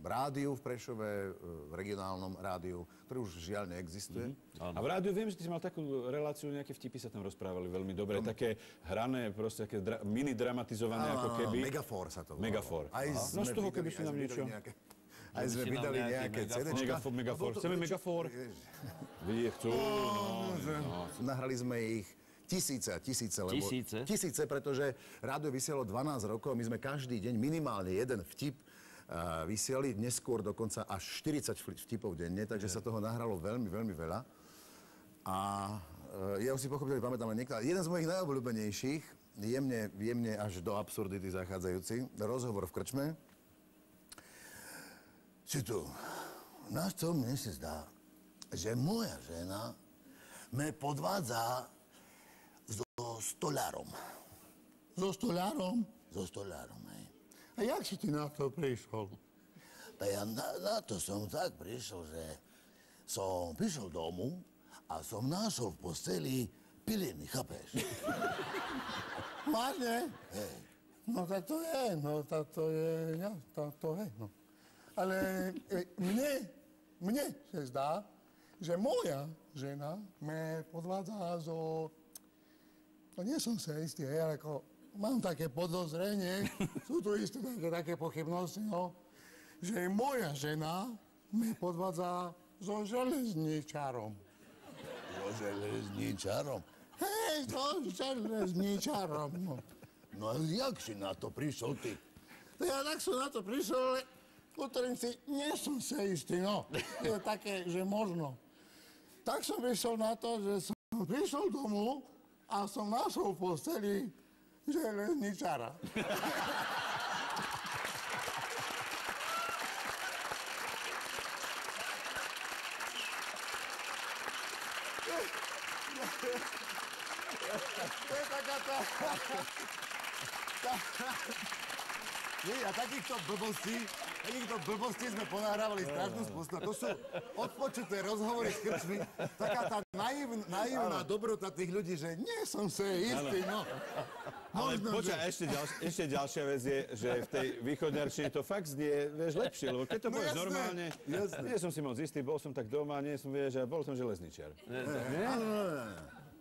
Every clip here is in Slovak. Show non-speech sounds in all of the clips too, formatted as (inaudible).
rádiu v Prešove, e, v regionálnom rádiu, ktorý už žiaľ neexistuje. A v rádiu viem, že ty si mal takú reláciu, nejaké vtipy sa tam rozprávali veľmi dobre, také hrané, proste také dra- mini dramatizované ako keby. Megafor sa to volalo. Megafor. Aj No z toho, vydali- keby si aj nám niečo... nejaké- Aj sme vydali nejaké Megafor. CDčka. Megafor, Megafor. A to- Chceme Megafor? Vidie, chcú, no, no. Nahrali sme ich tisíce a tisíce. Lebo, Tisíce? Tisíce, pretože rádio vysielo 12 rokov, my sme každý deň minimálne jeden vtip vysielali, neskôr dokonca až 40 vli- vtipov denne, takže sa toho nahralo veľmi, veľmi veľa. A uh, ja už si pochopiteľne pamätám len niektoré. Jeden z mojich najobľúbenejších, jemne, jemne až do absurdity zachádzajúci, rozhovor v krčme. Si tu, na čo mne si zdá, že moja žena me podvádza so stolárom. So stolárom? So stolárom, hej. A jak si ty na to prišiel? A ja na, na to som tak prišiel, že som prišiel domu a som našol v posteli piliny, chápeš? (laughs) Vážne? Hej. No tak to je, no tak to je, ja, to, to je, no. Ale e, mne, mne sa zdá, že moja žena me podvádza zo... No nie som sa istý, hej, ale ako mám také podozrenie, (laughs) sú tu isté také, také pochybnosti, no, že moja žena me podvádza so železničarom. So železničarom? Hej, so železničarom, no. No a jak si na to prišiel ty? To ja tak som na to prišiel, ale ktorým si nie som sa istý, no. Je také, že možno. Tak som prišiel na to, že som prišiel domov a som našol v posteli železničara. To je taká tá... Nie, a takýchto blbostí, takýchto blbostí sme ponahrávali strašnú spustu. To sú odpočuté rozhovory s krčmi. Taká tá naivn, naivná dobrota tých ľudí, že nie som sa istý, no. Ale Možno, počkaj, že- ešte, ďalš, ešte ďalšia vec je, že v tej východňarčine to fakt znie, vieš, lepšie, lebo keď to No povieš jasné, normálne, jasné. nie som si moc istý, bol som tak doma, nie som, vieš, a bol som železničiar. Nie?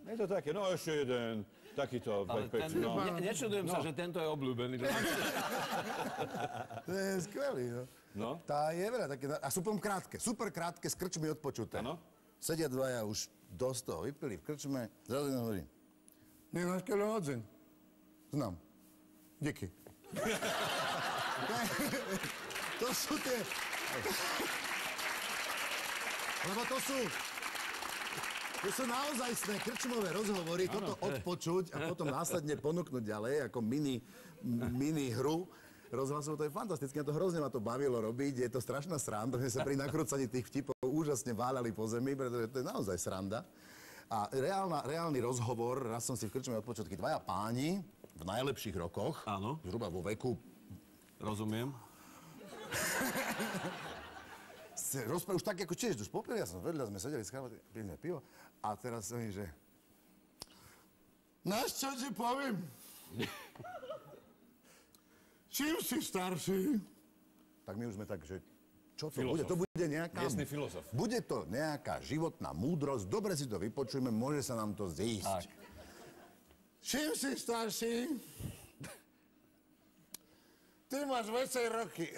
Je to také, no ešte jeden, takýto, Ale ten, no. ne, nečudujem sa, že tento je obľúbený. To je skvelý, no. No. Tá je veľa také, a sú krátke, super krátke, s krčmi odpočuté. Áno. Sedia dvaja už dosť toho vypili v krčme, zrazu jeden hovorí. Nemáš keľo hodzen? Znám. Díky. (laughs) to sú tie... Lebo to sú... To sú naozajstné krčmové rozhovory, toto odpočuť a potom následne ponúknuť ďalej ako mini, mini hru rozhlasov, to je fantastické, to hrozne ma to bavilo robiť, je to strašná sranda, sme sa pri nakrúcaní tých vtipov úžasne váľali po zemi, pretože to je naozaj sranda. A reálna, reálny rozhovor, raz som si v krčme odpočul, takí dvaja páni v najlepších rokoch, Áno. zhruba vo veku Rozumiem. se rozprávali už tak, ako tiež už popili, ja som vedľa, sme sedeli, schrávali, pili sme pivo a teraz oni, že... Náš čo ti poviem? (laughs) Čím si starší? Tak my už sme tak, že čo to Filozof. bude? To bude nejaká... Miestny filozof. Bude to nejaká životná múdrosť, dobre si to vypočujeme, môže sa nám to zísť. Tak. Čím si starší? Ty máš väčšej roky. (laughs)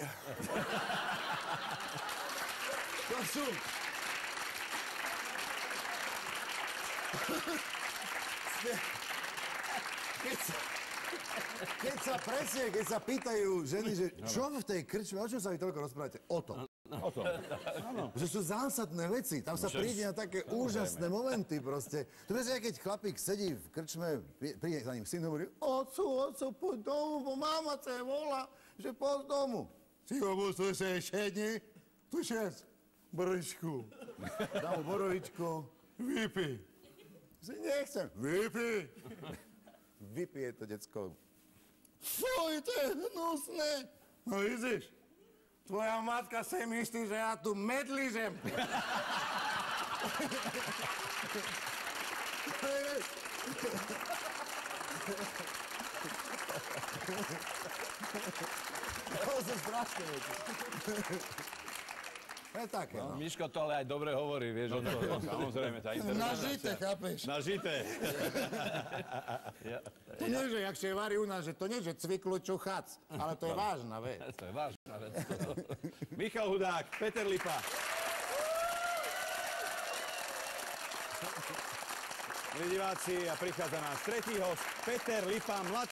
to sú... (laughs) Keď sa, keď sa presne, keď sa pýtajú ženy, že čo v tej krčme, o čom sa vy toľko rozprávate? O tom. O tom. Že sú zásadné veci. Tam sa príde na také úžasné momenty proste. To je, keď chlapík sedí v krčme, prí- príde za ním syn hovorí, ocu, ocu, poď domu, bo mama ťa volá, že poď domu. Si ho musí sa šedni, tu šes, borovičku. Dám mu borovičku, vypij. Nechcem, vypij. Vypije to decko. Fuj, to je hnusné. No vidíš, tvoja matka si myslí, že ja tu medližem. To sú strašné veci. To je také, no. Miško to ale aj dobre hovorí, vieš. No to, no, samozrejme, tá interpretácia. Nažité, chápeš? Nažité. Ja, (laughs) To nie, že jak sa varí u nás, že to nie, že cvikluču chac, ale (laughs) to je vážna vec. to je vážna vec. Michal Hudák, Peter Lipa. Milí diváci, a prichádza náš tretí host, Peter Lipa, mladší